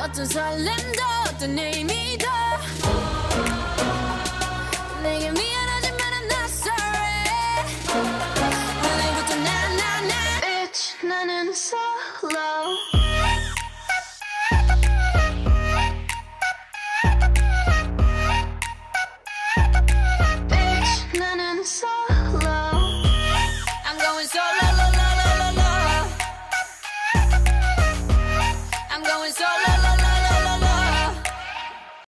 어떤 설렘도 어떤 의미도 내게 미안하지만 I'm not sorry 난 알고 또나나 Bitch 나는 solo